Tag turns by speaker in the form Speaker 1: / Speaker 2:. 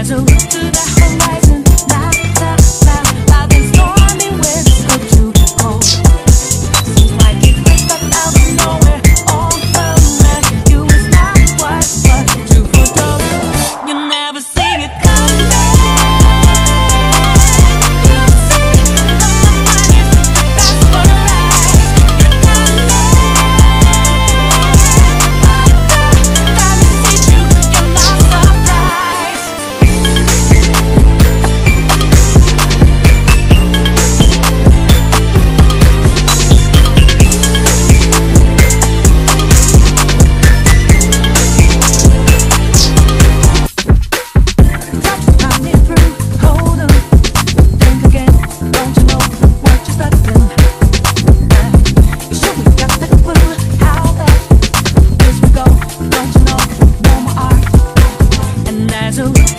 Speaker 1: eyes, a route to the horizon. dazzle.